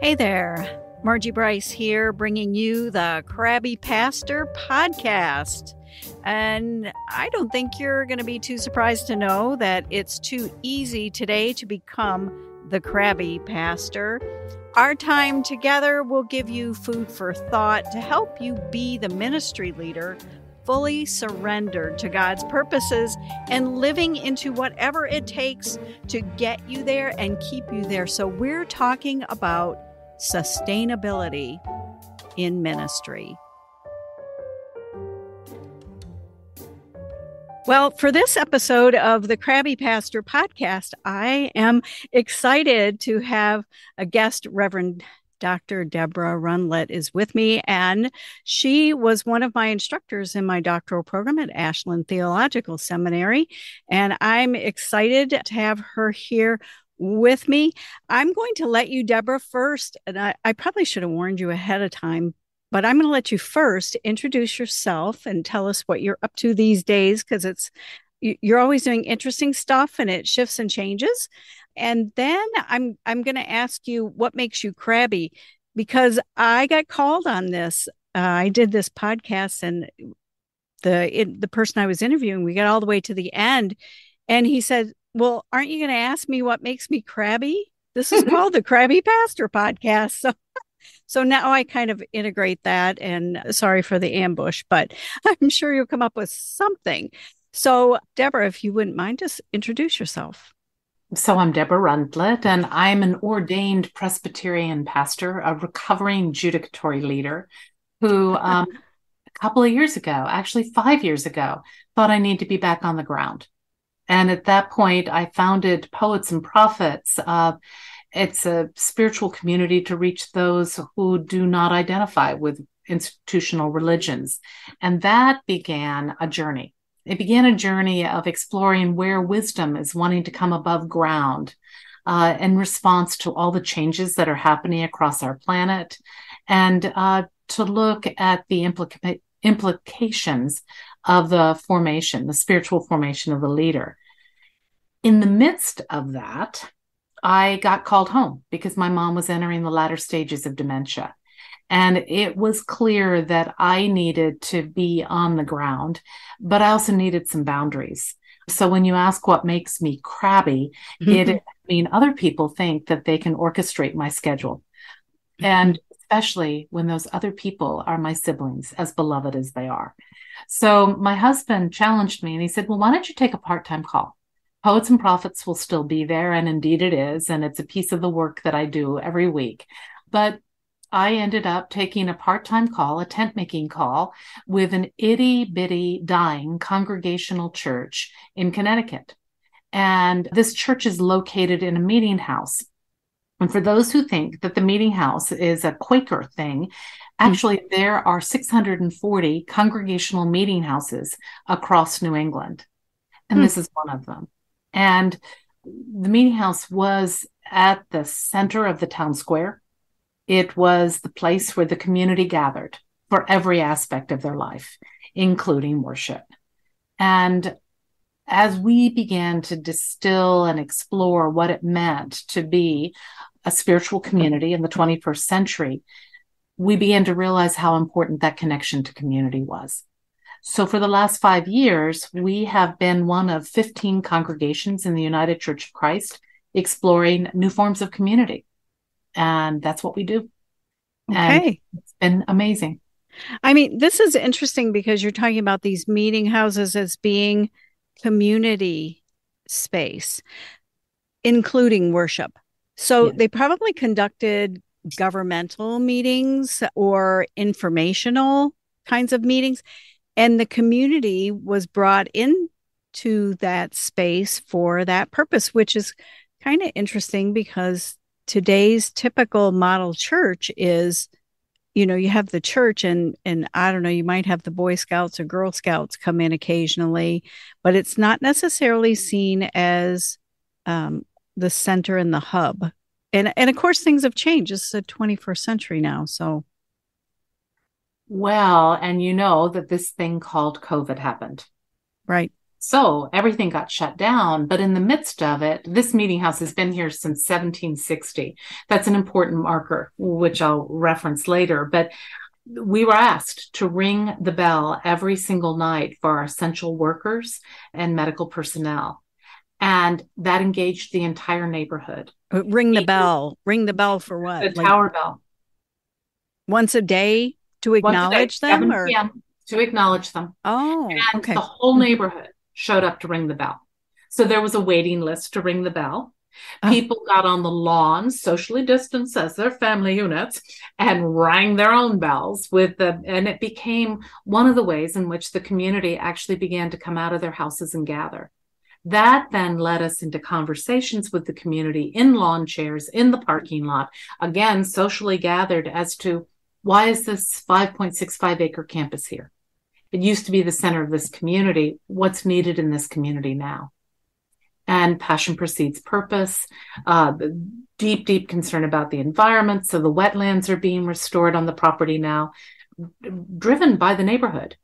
Hey there, Margie Bryce here, bringing you the Crabby Pastor podcast. And I don't think you're going to be too surprised to know that it's too easy today to become the Crabby Pastor. Our time together will give you food for thought to help you be the ministry leader fully surrendered to God's purposes and living into whatever it takes to get you there and keep you there. So, we're talking about sustainability in ministry. Well, for this episode of the Crabby Pastor podcast, I am excited to have a guest, Reverend Dr. Deborah Rundlett is with me, and she was one of my instructors in my doctoral program at Ashland Theological Seminary. And I'm excited to have her here with me. I'm going to let you, Deborah, first, and I, I probably should have warned you ahead of time, but I'm going to let you first introduce yourself and tell us what you're up to these days because it's you're always doing interesting stuff and it shifts and changes. And then I'm I'm going to ask you what makes you crabby because I got called on this. Uh, I did this podcast and the it, the person I was interviewing, we got all the way to the end, and he said, well, aren't you going to ask me what makes me crabby? This is called the Crabby Pastor podcast. So so now I kind of integrate that and sorry for the ambush, but I'm sure you'll come up with something. So, Deborah, if you wouldn't mind, just introduce yourself. So, I'm Deborah Rundlett, and I'm an ordained Presbyterian pastor, a recovering judicatory leader who, um, a couple of years ago, actually five years ago, thought I need to be back on the ground. And at that point, I founded Poets and Prophets. Uh, it's a spiritual community to reach those who do not identify with institutional religions. And that began a journey. It began a journey of exploring where wisdom is wanting to come above ground uh, in response to all the changes that are happening across our planet and uh, to look at the implica- implications of the formation, the spiritual formation of the leader. In the midst of that, I got called home because my mom was entering the latter stages of dementia. And it was clear that I needed to be on the ground, but I also needed some boundaries. So when you ask what makes me crabby, mm-hmm. it I mean other people think that they can orchestrate my schedule. And especially when those other people are my siblings, as beloved as they are. So my husband challenged me and he said, Well, why don't you take a part time call? Poets and Prophets will still be there, and indeed it is. And it's a piece of the work that I do every week. But I ended up taking a part time call, a tent making call with an itty bitty dying congregational church in Connecticut. And this church is located in a meeting house and for those who think that the meeting house is a Quaker thing, hmm. actually, mm-hmm. there are 640 congregational meeting houses across New England. And mm-hmm. this is one of them. And the meeting house was at the center of the town square. It was the place where the community gathered for every aspect of their life, including worship. And as we began to distill and explore what it meant to be a spiritual community in the 21st century, we began to realize how important that connection to community was. So, for the last five years, we have been one of 15 congregations in the United Church of Christ exploring new forms of community. And that's what we do. Okay. And it's been amazing. I mean, this is interesting because you're talking about these meeting houses as being community space, including worship. So they probably conducted governmental meetings or informational kinds of meetings. And the community was brought into that space for that purpose, which is kind of interesting because today's typical model church is you know you have the church and and i don't know you might have the boy scouts or girl scouts come in occasionally but it's not necessarily seen as um, the center and the hub. And and of course things have changed. It's the 21st century now. So well, and you know that this thing called COVID happened. Right. So everything got shut down. But in the midst of it, this meeting house has been here since 1760. That's an important marker, which I'll reference later. But we were asked to ring the bell every single night for our essential workers and medical personnel. And that engaged the entire neighborhood. Ring the bell. Ring the bell for what? The like tower bell. Once a day to acknowledge day, them? Or? To acknowledge them. Oh, and okay. The whole neighborhood showed up to ring the bell. So there was a waiting list to ring the bell. Oh. People got on the lawn, socially distanced as their family units, and rang their own bells with the, and it became one of the ways in which the community actually began to come out of their houses and gather. That then led us into conversations with the community in lawn chairs in the parking lot, again, socially gathered as to why is this 5.65 acre campus here? It used to be the center of this community. What's needed in this community now? And passion precedes purpose. Uh, deep, deep concern about the environment. So the wetlands are being restored on the property now, driven by the neighborhood,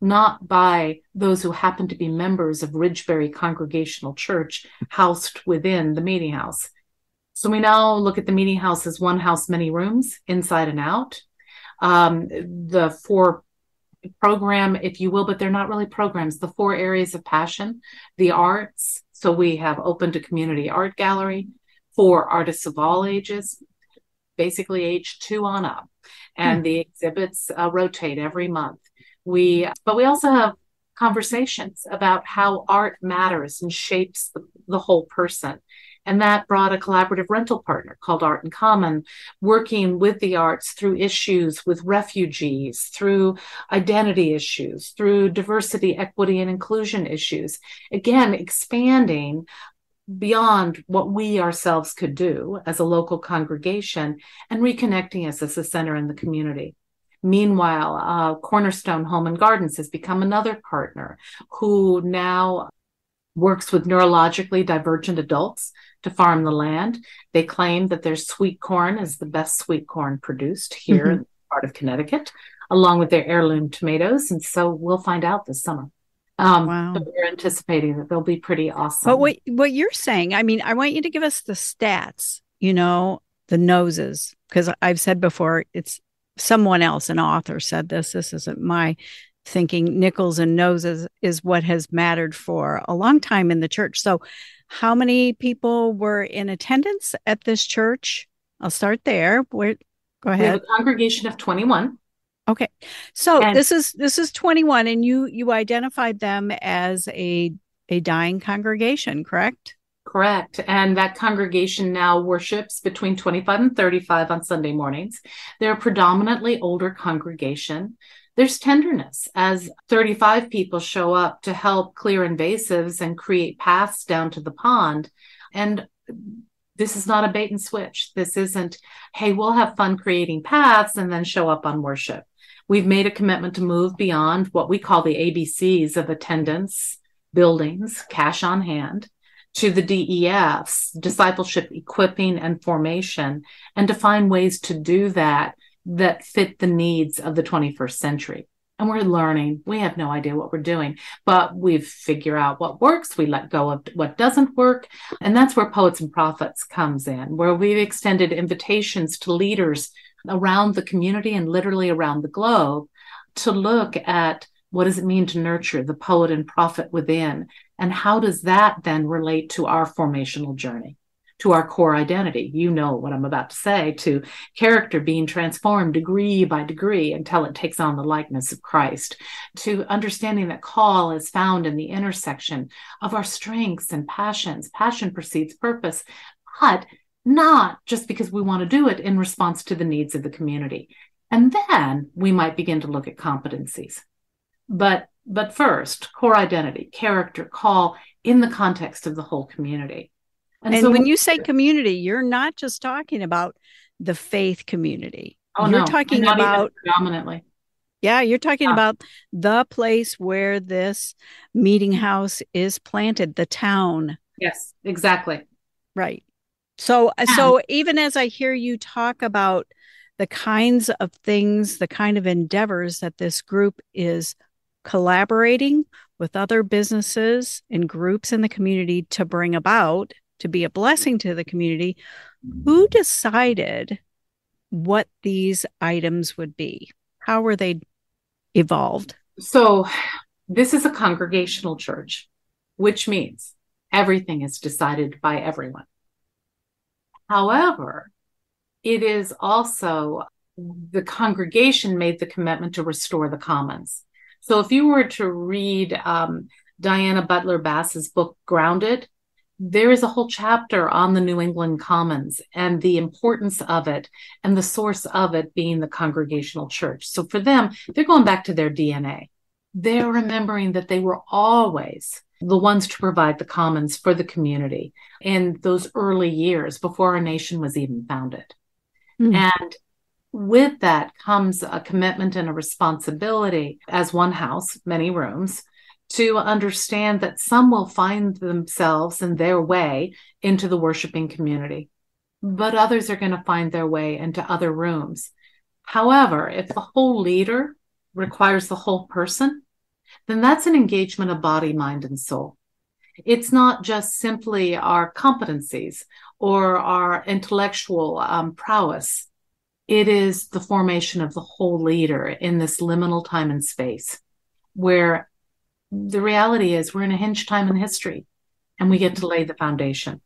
not by those who happen to be members of Ridgebury Congregational Church housed within the meeting house. So we now look at the meeting house as one house, many rooms, inside and out. Um, the four program, if you will, but they're not really programs. The four areas of passion, the arts. So we have open to community art gallery for artists of all ages, basically age two on up. And hmm. the exhibits uh, rotate every month. We, but we also have conversations about how art matters and shapes the, the whole person. And that brought a collaborative rental partner called Art in Common, working with the arts through issues with refugees, through identity issues, through diversity, equity, and inclusion issues. Again, expanding beyond what we ourselves could do as a local congregation and reconnecting us as a center in the community. Meanwhile, uh, Cornerstone Home and Gardens has become another partner who now works with neurologically divergent adults to farm the land. They claim that their sweet corn is the best sweet corn produced here mm-hmm. in part of Connecticut, along with their heirloom tomatoes. And so we'll find out this summer. Um, wow. But we're anticipating that they'll be pretty awesome. But what, what you're saying, I mean, I want you to give us the stats, you know, the noses, because I've said before, it's someone else, an author said this. This isn't my thinking nickels and noses is what has mattered for a long time in the church. So, how many people were in attendance at this church? I'll start there. Where, go ahead. We have a congregation of 21. Okay. So and- this is this is 21 and you you identified them as a a dying congregation, correct? Correct. And that congregation now worships between 25 and 35 on Sunday mornings. They're a predominantly older congregation there's tenderness as 35 people show up to help clear invasives and create paths down to the pond. And this is not a bait and switch. This isn't, hey, we'll have fun creating paths and then show up on worship. We've made a commitment to move beyond what we call the ABCs of attendance, buildings, cash on hand, to the DEFs, discipleship, equipping, and formation, and to find ways to do that that fit the needs of the 21st century. And we're learning. We have no idea what we're doing, but we figure out what works. We let go of what doesn't work. And that's where Poets and Prophets comes in, where we've extended invitations to leaders around the community and literally around the globe to look at what does it mean to nurture the poet and prophet within? And how does that then relate to our formational journey? To our core identity. You know what I'm about to say to character being transformed degree by degree until it takes on the likeness of Christ, to understanding that call is found in the intersection of our strengths and passions. Passion precedes purpose, but not just because we want to do it in response to the needs of the community. And then we might begin to look at competencies. But but first, core identity, character, call in the context of the whole community. And, and so when you say community, you're not just talking about the faith community. Oh, you're no, talking about predominantly. Yeah, you're talking yeah. about the place where this meeting house is planted, the town. Yes, exactly. Right. So yeah. so even as I hear you talk about the kinds of things, the kind of endeavors that this group is collaborating with other businesses and groups in the community to bring about, to be a blessing to the community. Who decided what these items would be? How were they evolved? So, this is a congregational church, which means everything is decided by everyone. However, it is also the congregation made the commitment to restore the commons. So if you were to read um, Diana Butler Bass's book Grounded, there is a whole chapter on the New England Commons and the importance of it and the source of it being the congregational church. So for them, they're going back to their DNA. They're remembering that they were always the ones to provide the commons for the community in those early years before our nation was even founded. Mm. And with that comes a commitment and a responsibility as one house, many rooms, to understand that some will find themselves in their way into the worshiping community, but others are going to find their way into other rooms. However, if the whole leader requires the whole person, then that's an engagement of body, mind, and soul. It's not just simply our competencies or our intellectual um, prowess it is the formation of the whole leader in this liminal time and space where the reality is we're in a hinge time in history and we get to lay the foundation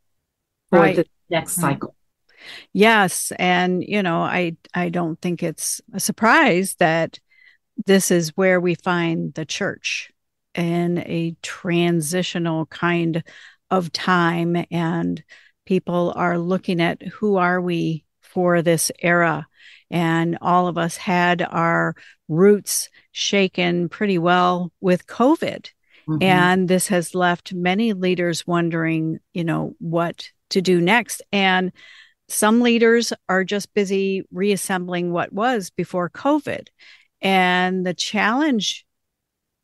for right. the next mm-hmm. cycle. Yes, and you know, I I don't think it's a surprise that this is where we find the church in a transitional kind of time and people are looking at who are we for this era and all of us had our roots shaken pretty well with COVID. Mm-hmm. And this has left many leaders wondering, you know, what to do next. And some leaders are just busy reassembling what was before COVID. And the challenge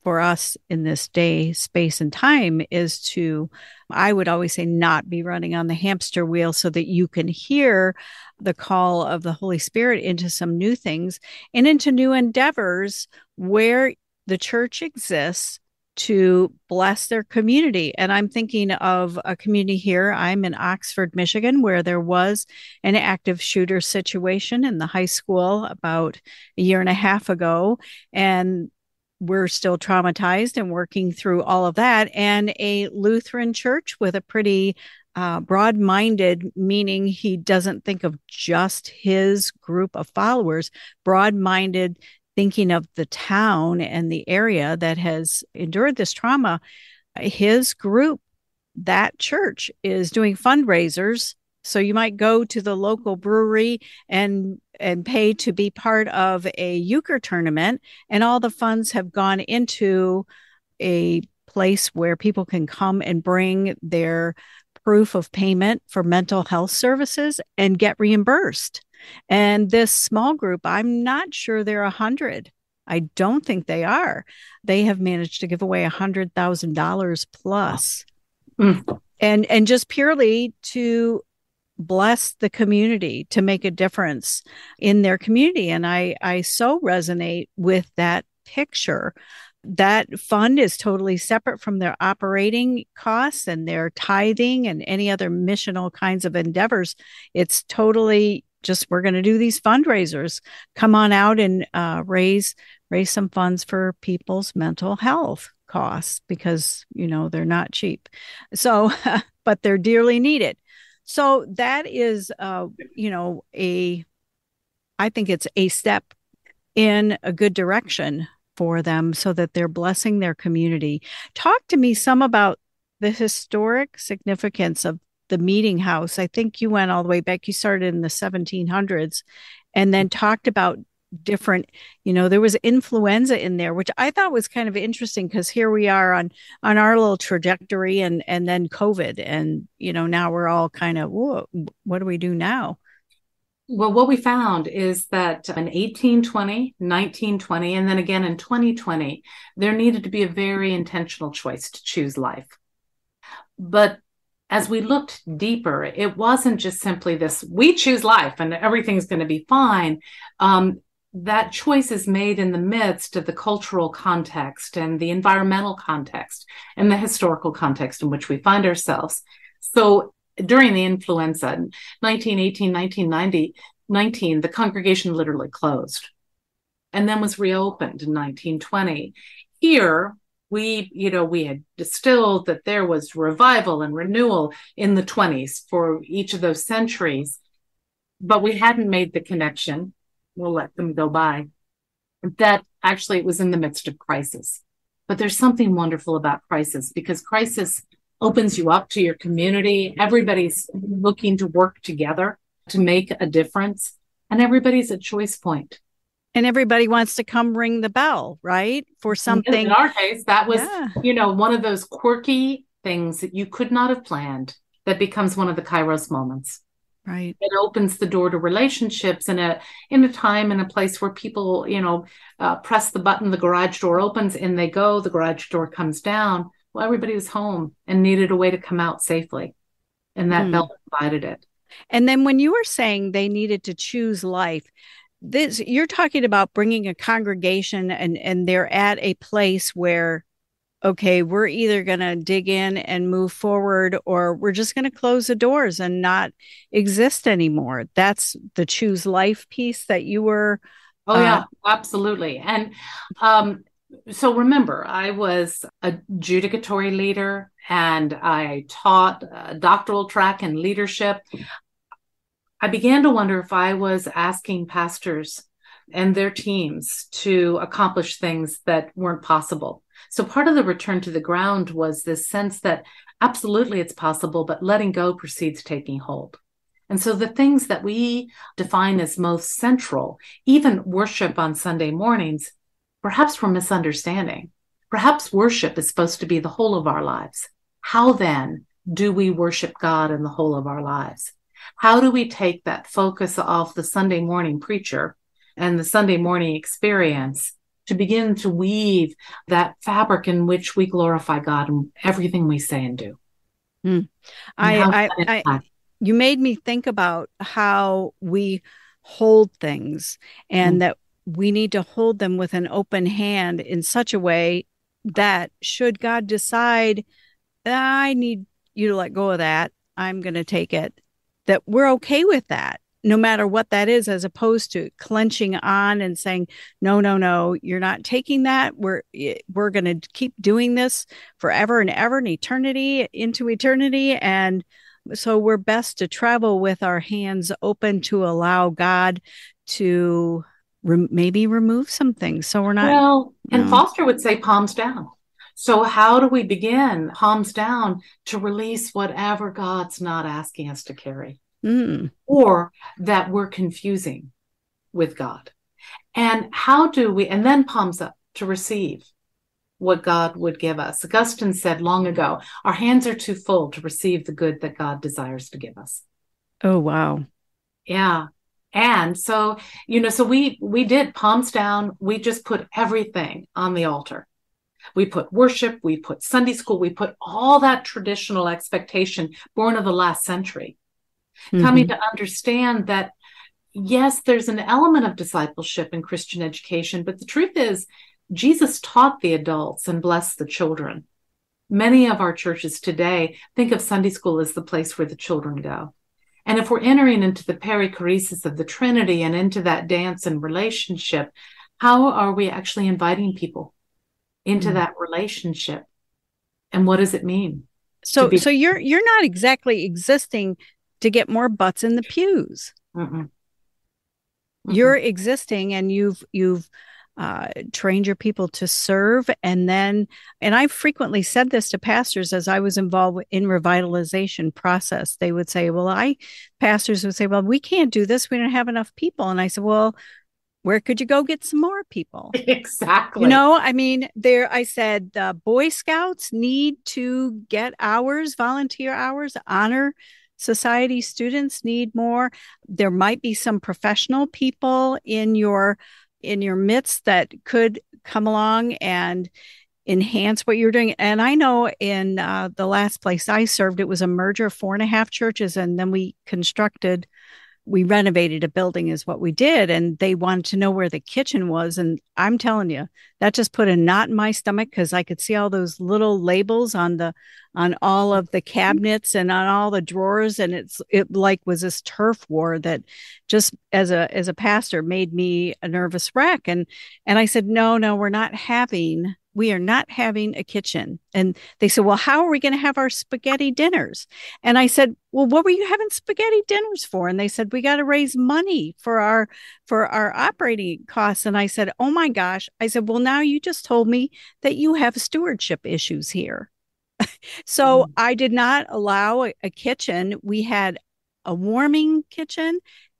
for us in this day, space, and time is to, I would always say, not be running on the hamster wheel so that you can hear the call of the Holy Spirit into some new things and into new endeavors where the church exists to bless their community. And I'm thinking of a community here. I'm in Oxford, Michigan, where there was an active shooter situation in the high school about a year and a half ago. And we're still traumatized and working through all of that. And a Lutheran church with a pretty uh, broad minded, meaning he doesn't think of just his group of followers, broad minded, thinking of the town and the area that has endured this trauma. His group, that church, is doing fundraisers. So you might go to the local brewery and and pay to be part of a euchre tournament, and all the funds have gone into a place where people can come and bring their proof of payment for mental health services and get reimbursed. And this small group, I'm not sure they're a hundred. I don't think they are. They have managed to give away a hundred thousand dollars plus. Mm. And and just purely to bless the community to make a difference in their community. And I I so resonate with that picture that fund is totally separate from their operating costs and their tithing and any other missional kinds of endeavors. It's totally just we're going to do these fundraisers. Come on out and uh, raise raise some funds for people's mental health costs because you know they're not cheap. So, but they're dearly needed. So that is, uh, you know, a I think it's a step in a good direction for them so that they're blessing their community. Talk to me some about the historic significance of the meeting house. I think you went all the way back, you started in the 1700s and then talked about different you know there was influenza in there which i thought was kind of interesting because here we are on on our little trajectory and and then covid and you know now we're all kind of what do we do now well, what we found is that in 1820, 1920, and then again in 2020, there needed to be a very intentional choice to choose life. But as we looked deeper, it wasn't just simply this we choose life and everything's going to be fine. Um, that choice is made in the midst of the cultural context and the environmental context and the historical context in which we find ourselves. So during the influenza, 1918, 1990, 19, the congregation literally closed and then was reopened in 1920. Here, we, you know, we had distilled that there was revival and renewal in the 20s for each of those centuries, but we hadn't made the connection. We'll let them go by. That actually it was in the midst of crisis. But there's something wonderful about crisis because crisis opens you up to your community. Everybody's looking to work together to make a difference, and everybody's a choice point and everybody wants to come ring the bell, right? For something. In our case, that was, yeah. you know, one of those quirky things that you could not have planned that becomes one of the Kairos moments. Right. It opens the door to relationships in a in a time and a place where people, you know, uh, press the button, the garage door opens, and they go. The garage door comes down. Well, everybody was home and needed a way to come out safely, and that mm. bell provided it. And then when you were saying they needed to choose life, this you're talking about bringing a congregation and and they're at a place where okay we're either going to dig in and move forward or we're just going to close the doors and not exist anymore. That's the choose life piece that you were oh yeah uh, absolutely. And um so remember i was a judicatory leader and i taught a doctoral track in leadership. I began to wonder if I was asking pastors and their teams to accomplish things that weren't possible. So part of the return to the ground was this sense that absolutely it's possible, but letting go precedes taking hold. And so the things that we define as most central, even worship on Sunday mornings, perhaps we're misunderstanding. Perhaps worship is supposed to be the whole of our lives. How then do we worship God in the whole of our lives? How do we take that focus off the Sunday morning preacher and the Sunday morning experience to begin to weave that fabric in which we glorify God in everything we say and do? Mm. I, I, I, you made me think about how we hold things and mm. that we need to hold them with an open hand in such a way that should God decide, I need you to let go of that, I'm going to take it that we're okay with that no matter what that is as opposed to clenching on and saying no no no you're not taking that. We're we're going to keep doing this forever and ever and eternity into eternity. And so we're best to travel with our hands open to allow god to re- maybe remove some things so we're not well and know. foster would say palms down. So, how do we begin palms down to release whatever God's not asking us to carry mm. or that we're confusing with God? And how do we, and then palms up to receive what God would give us? Augustine said long ago, our hands are too full to receive the good that God desires to give us. Oh, wow. Yeah. And so, you know, so we we did palms down. We just put everything on the altar we put worship, we put Sunday school, we put all that traditional expectation born of the last century, mm-hmm. coming to understand that yes, there's an element of discipleship in Christian education, but the truth is, Jesus taught the adults and blessed the children. Many of our churches today think of Sunday school as the place where the children go. And if we're entering into the perichoresis of the Trinity and into that dance and relationship, how are we actually inviting people into mm that relationship and what does it mean so be- so you're you're not exactly existing to get more butts in the pews Mm-mm. Mm-mm. you're existing and you've you've uh, trained your people to serve and then and i've frequently said this to pastors as i was involved in revitalization process they would say well i pastors would say well we can't do this we don't have enough people and i said well where could you go get some more people? Exactly. You know, I mean, there, I said the Boy Scouts need to get hours, volunteer hours, honor society students need more. There might be some professional people in your in your midst that could come along and enhance what you're doing. And I know in uh, the last place I served, it was a merger of four and a half churches, and then we constructed we renovated a building is what we did and they wanted to know where the kitchen was and i'm telling you that just put a knot in my stomach because i could see all those little labels on the on all of the mm-hmm. cabinets and on all the drawers and it's it like was this turf war that just as a as a pastor made me a nervous wreck and and i said no no we're not having we are not having a kitchen. And they said, Well, how are we going to have our spaghetti dinners? And I said, Well, what were you having spaghetti dinners for? And they said, We got to raise money for our for our operating costs. And I said, Oh my gosh. I said, Well, now you just told me that you have stewardship issues here. so mm. I did not allow a, a, kitchen. We had a warming kitchen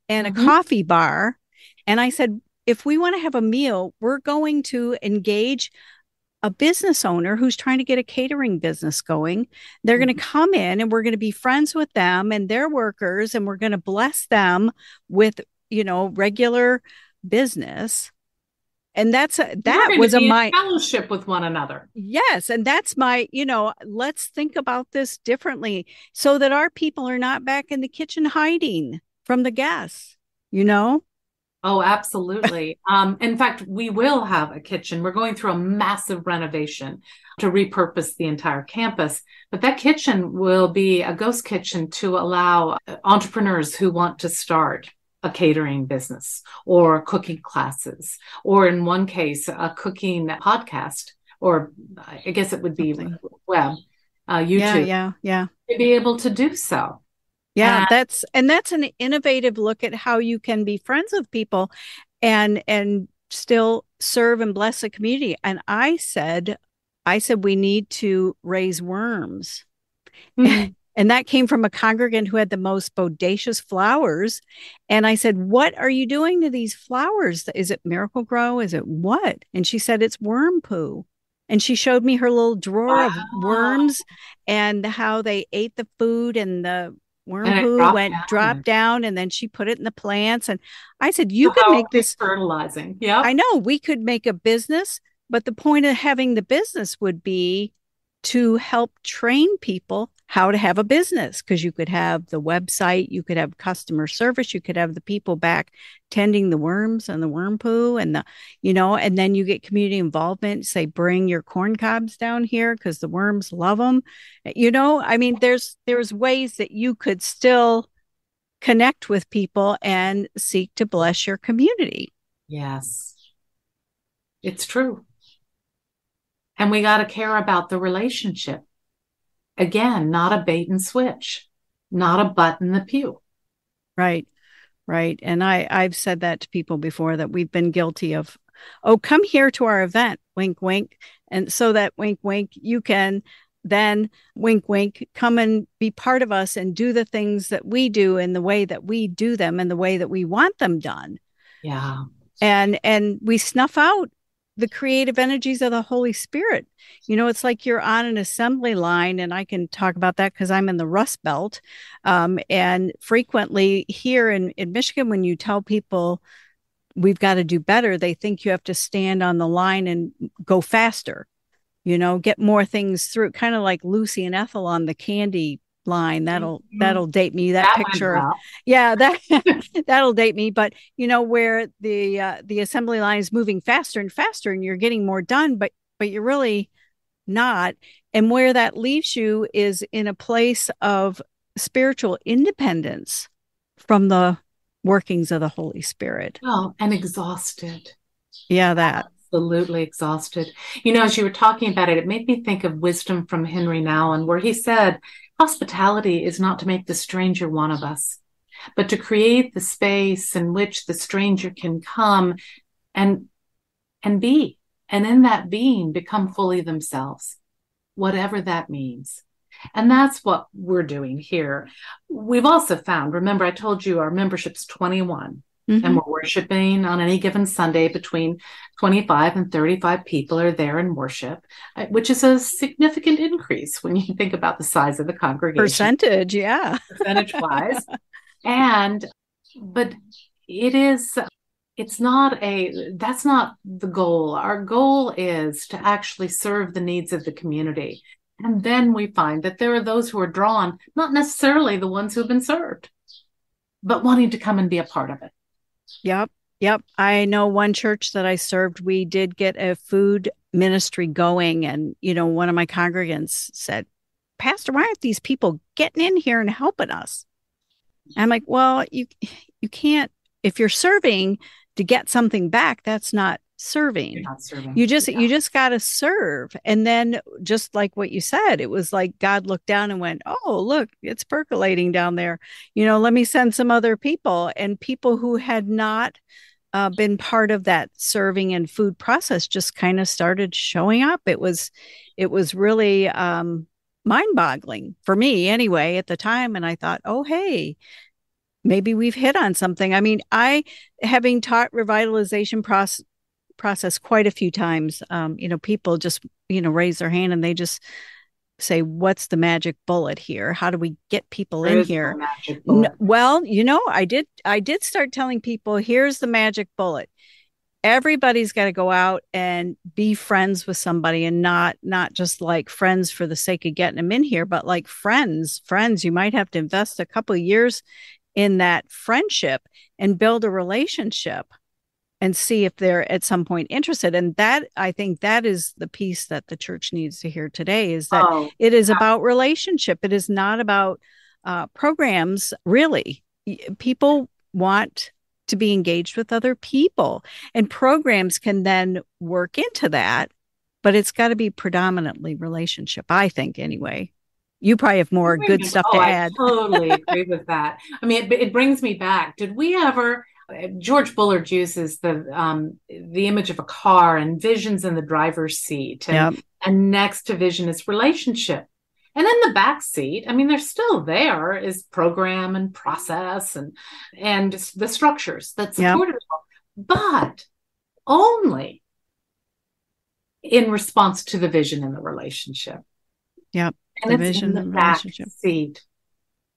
and mm-hmm. a coffee bar. And I said, if we want to have a meal, we're going to engage a business owner who's trying to get a catering business going. They're mm-hmm. going to come in and we're going to be friends with them and their workers and we're going to bless them with, you know, regular business. And that's a, that was a my fellowship with one another. Yes, and that's my, you know, let's think about this differently so that our people are not back in the kitchen hiding from the guests, you know? Oh, absolutely. um, in fact, we will have a kitchen. We're going through a massive renovation to repurpose the entire campus, but that kitchen will be a ghost kitchen to allow entrepreneurs who want to start a catering business or cooking classes, or in one case, a cooking podcast, or I guess it would be Something. web, uh, YouTube. Yeah, yeah, yeah. To be able to do so. Yeah, that's and that's an innovative look at how you can be friends with people and and still serve and bless a community. And I said, I said we need to raise worms. Mm-hmm. And that came from a congregant who had the most bodacious flowers. And I said, What are you doing to these flowers? Is it miracle grow? Is it what? And she said, It's worm poo. And she showed me her little drawer wow. of worms and how they ate the food and the worm poo went down. dropped down and then she put it in the plants and i said you could make this fertilizing yeah i know we could make a business but the point of having the business would be to help train people how to have a business because you could have the website, you could have customer service, you could have the people back tending the worms and the worm poo and the, you know, and then you get community involvement, say, bring your corn cobs down here because the worms love them. Eh, you know, I mean, there's there's ways that you could still connect with people and seek to bless your community. Yes. It's true. And we got to care about the relationship. Again, not a bait and switch, not a butt in the pew. Right. Right. And I, I've said that to people before that we've been guilty of, oh, come here to our event, wink, wink. And so that wink, wink, you can then wink, wink, come and be part of us and do the things that we do in the way that we do them and the way that we want them done. Yeah. And and we snuff out the creative energies of the Holy Spirit. You know, it's like you're on an assembly line, and I can talk about that because I'm in the Rust Belt. Um, and frequently here in, in Michigan, when you tell people we've got to do better, they think you have to stand on the line and go faster, you know, get more things through, kind of like Lucy and Ethel on the candy line. That'll mm-hmm. that'll date me. That, that picture yeah that that'll date me. But you know where the uh, the assembly line is moving faster and faster and you're getting more done but but you're really not. And where that leaves you is in a place of spiritual independence from the workings of the holy spirit. Oh and exhausted. Yeah that. Absolutely exhausted. You know as you were talking about it it made me think of wisdom from henry nouwen where he said Hospitality is not to make the stranger one of us, but to create the space in which the stranger can come and and be, and in that being become fully themselves, whatever that means. And that's what we're doing here. We've also found, remember, I told you our membership's 21. Mm-hmm. And we're worshiping on any given Sunday between 25 and 35 people are there in worship, uh, which is a significant increase when you think about the size of the congregation. Percentage, yeah. Percentage wise. and, but it is, it's not a, that's not the goal. Our goal is to actually serve the needs of the community. And then we find that there are those who are drawn, not necessarily the ones who have been served. but wanting to come and be a part of it. Yep. Yep. I know one church that I served, we did get a food ministry going. And, you know, one of my congregants said, Pastor, why aren't these people getting in here and helping us? I'm like, well, you you can't if you're serving to get something back, that's not serving. Not serving. You just yeah. you just got to serve. And then just like what you said, it was like God looked down and went, "Oh, look, it's percolating down there. You know, let me send some other people." And people who had not uh, been part of that serving and food process just kind of started showing up. It was it was really um mind-boggling for me anyway at the time and I thought, "Oh, hey, maybe we've hit on something. I mean, I having taught revitalization process process quite a few times. Um, you know, people just you know raise their hand and they just say, "What's the magic bullet here? How do we get people in here?" No, well, you know, I did. I did start telling people, "Here's the magic bullet." Everybody's got to go out and be friends with somebody, and not not just like friends for the sake of getting them in here, but like friends. Friends, you might have to invest a couple of years in that friendship and build a relationship and see if they're at some point interested and that i think that is the piece that the church needs to hear today is that oh, it is about relationship it is not about uh, programs really people want to be engaged with other people and programs can then work into that but it's got to be predominantly relationship i think anyway you probably have more good stuff oh, to add. I totally agree with that. I mean, it, it, brings me back. Did we ever? George Bullard uses the um, the image of a car and visions in the driver's seat, and, yep. and next to vision is relationship. And in the back seat, I mean, they're still there is program and process and and the structures that support yep. it, but only in response to the vision in the relationship. Yep and division the relationship. Seed.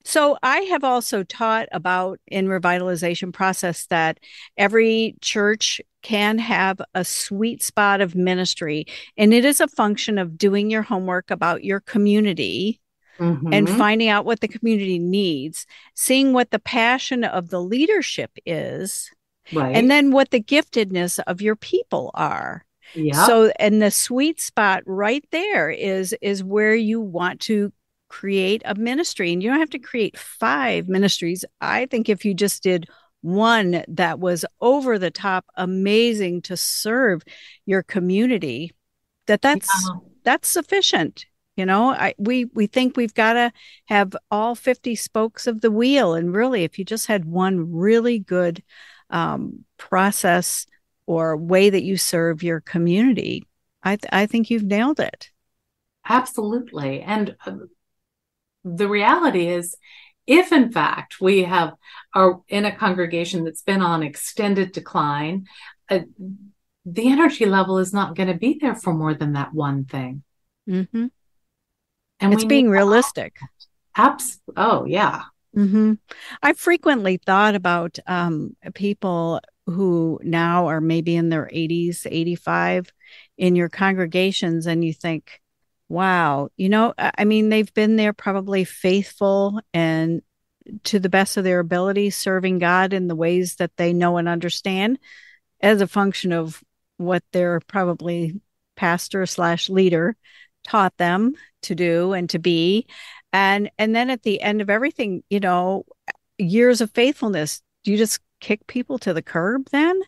So I have also taught about in revitalization process that every church can have a sweet spot of ministry and it is a function of doing your homework about your community mm-hmm. and finding out what the community needs, seeing what the passion of the leadership is, right. and then what the giftedness of your people are. Yeah. So and the sweet spot right there is is where you want to create a ministry and you don't have to create five ministries. I think if you just did one that was over the top amazing to serve your community that that's yeah. that's sufficient you know i we we think we've got to have all 50 spokes of the wheel and really if you just had one really good um, process or way that you serve your community, I, th- I think you've nailed it. Absolutely. And uh, the reality is, if in fact we have are in a congregation that's been on extended decline, uh, the energy level is not going to be there for more than that one thing. Mm-hmm. And it's being realistic. Abs- oh yeah. Mm-hmm. I've frequently thought about um, people who now are maybe in their 80s, 85 in your congregations, and you think, wow, you know, I mean, they've been there probably faithful and to the best of their ability, serving God in the ways that they know and understand as a function of what their probably pastor slash leader taught them to do and to be. And and then at the end of everything you know years of faithfulness do you just kick people to the curb then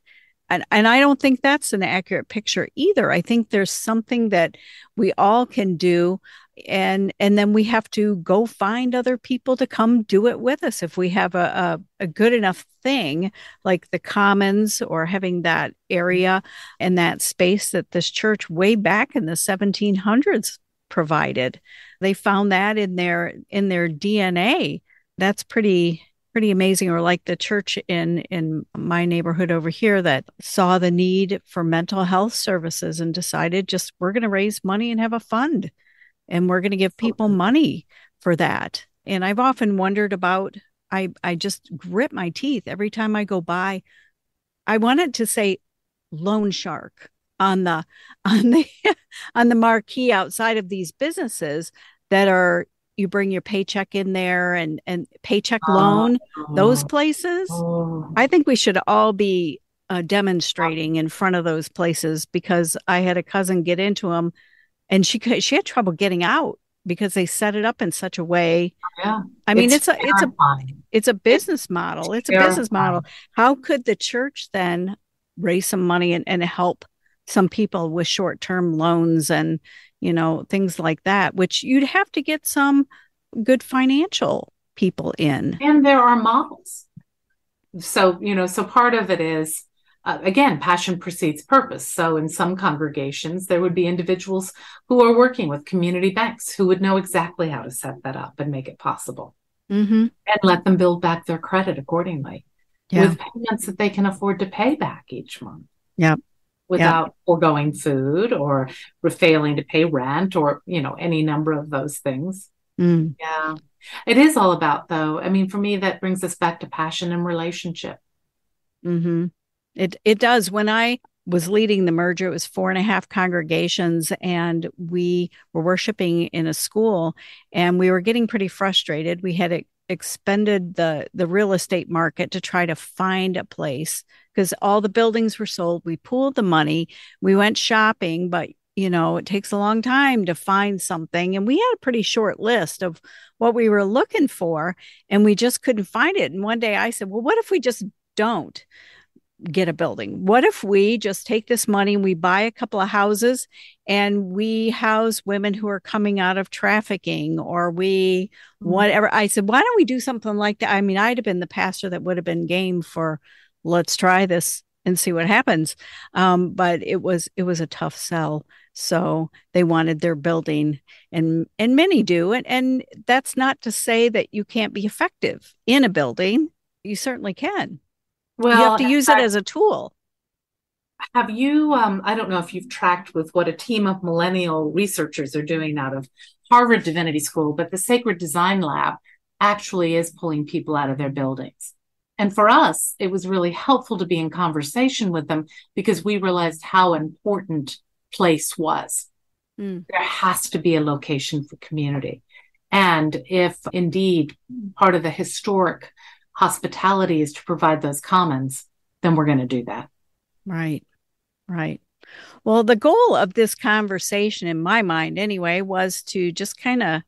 and and I don't think that's an accurate picture either. I think there's something that we all can do and and then we have to go find other people to come do it with us if we have a, a, a good enough thing like the commons or having that area and that space that this church way back in the 1700s provided they found that in their in their dna that's pretty pretty amazing or like the church in in my neighborhood over here that saw the need for mental health services and decided just we're going to raise money and have a fund and we're going to give people money for that. And i've often wondered about i i just grip my teeth every time i go by. I wanted to say loan shark on the on the on the marquee outside of these businesses that are you bring your paycheck in there and and paycheck oh, loan those places oh. i think we should all be uh, demonstrating in front of those places because i had a cousin get into them and she could she had trouble getting out because they set it up in such a way. Yeah. I mean it's, it's a it's a it's a business model. It's, it's a business model. How could the church then raise some money and, and help some people with short-term loans and you know things like that which you'd have to get some good financial people in. And there are models. So you know so part of it is uh, again passion precedes purpose. So in some congregations there would be individuals who are working with community banks who would know exactly how to set that up and make it possible. Mm-hmm. and let them build back their credit accordingly yeah. with payments that they can afford to pay back each month. Yeah without yeah. foregoing food or failing to pay rent or you know any number of those things mm. yeah it is all about though i mean for me that brings us back to passion and relationship mm-hmm. it it does when i was leading the merger it was four and a half congregations and we were worshiping in a school and we were getting pretty frustrated we had expended the the real estate market to try to find a place because all the buildings were sold. We pooled the money. We went shopping but you know it takes a long time to find something. And we had a pretty short list of what we were looking for and we just couldn't find it. And one day i said well what if we just don't get a building? What if we just take this money and we buy a couple of houses and we house women who are coming out of trafficking or we mm-hmm. whatever? I said, why don't we do something like that? I mean, I'd have been the pastor that would have been game for let's try this and see what happens. Um, but it was it was a tough sell. So they wanted their building and and many do. And and that's not to say that you can't be effective in a building. You certainly can. Well, you have to use I, it as a tool. Have you? Um, I don't know if you've tracked with what a team of millennial researchers are doing out of Harvard Divinity School, but the Sacred Design Lab actually is pulling people out of their buildings. And for us, it was really helpful to be in conversation with them because we realized how important place was. Mm. There has to be a location for community. And if indeed part of the historic hospitality is to provide those commons, then we're going to do that. Right. Right. Well, the goal of this conversation, in my mind anyway, was to just kind of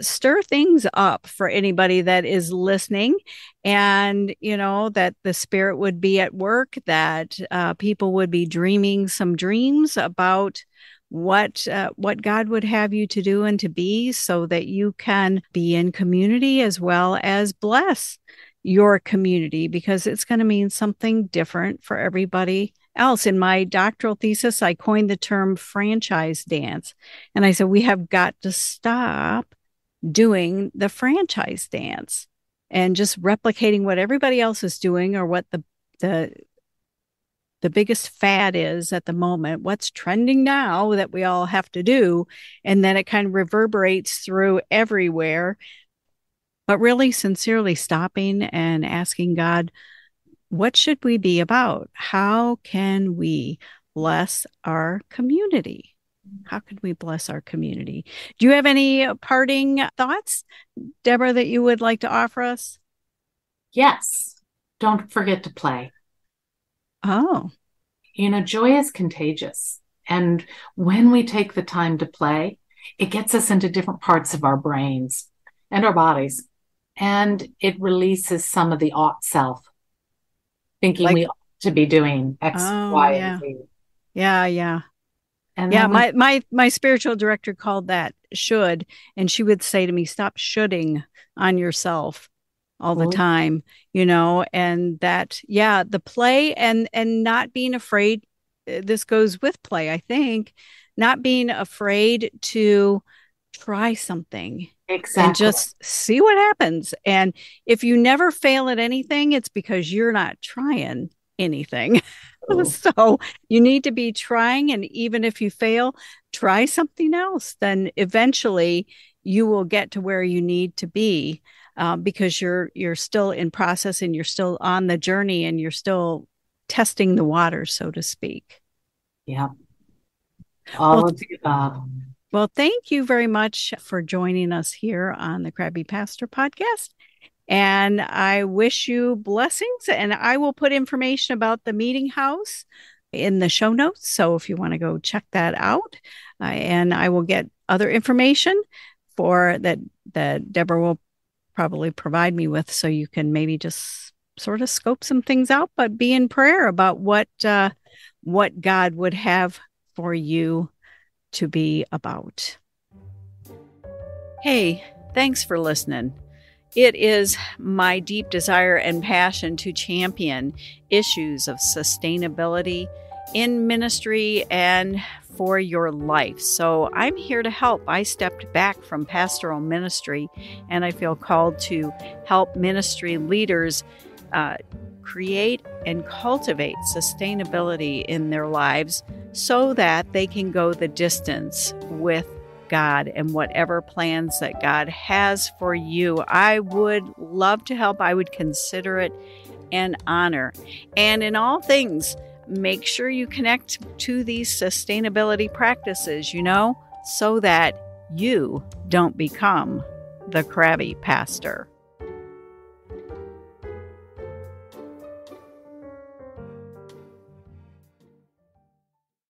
stir things up for anybody that is listening and you know that the spirit would be at work that uh, people would be dreaming some dreams about what uh, what God would have you to do and to be so that you can be in community as well as bless your community because it's going to mean something different for everybody else. In my doctoral thesis, I coined the term franchise dance. And I said, we have got to stop doing the franchise dance and just replicating what everybody else is doing or what the, the, the biggest fad is at the moment, what's trending now that we all have to do. And then it kind of reverberates through everywhere but really sincerely stopping and asking God, what should we be about? How can we bless our community? How can we bless our community? Do you have any parting thoughts, Deborah, that you would like to offer us? Yes. Don't forget to play. Oh. You know, joy is contagious. And when we take the time to play, it gets us into different parts of our brains and our bodies and it releases some of the ought self, thinking like, we ought to be doing X, oh, Y, yeah. and Z. Yeah, yeah. And yeah, my, my my spiritual director called that should, and she would say to me, "Stop shoulding on yourself all the time," you know. And that, yeah, the play and and not being afraid. Uh, this goes with play, I think, not being afraid to try something Exactly. And just see what happens. And if you never fail at anything, it's because you're not trying anything. Oh. so you need to be trying. And even if you fail, try something else. Then eventually you will get to where you need to be um, because you're you're still in process and you're still on the journey and you're still testing the water, so to speak. Yeah. All well, of the above. Well, thank you very much for joining us here on the Crabby Pastor podcast. And I wish you blessings. And I will put information about the meeting house in the show notes. So if you want to go check that out, uh, and I will get other information for that that Deborah will probably provide me with, so you can maybe just sort of scope some things out, but be in prayer about what uh, what God would have for you to be about. Hey, thanks for listening. It is my deep desire and passion to champion issues of sustainability in ministry and for your life. So I'm here to help. I stepped back from pastoral ministry and I feel called to help ministry leaders uh, create and cultivate sustainability in their lives so that they can go the distance with God and whatever plans that God has for you. I would love to help. I would consider it an honor. And in all things, make sure you connect to these sustainability practices, you know, so that you don't become the crabby pastor.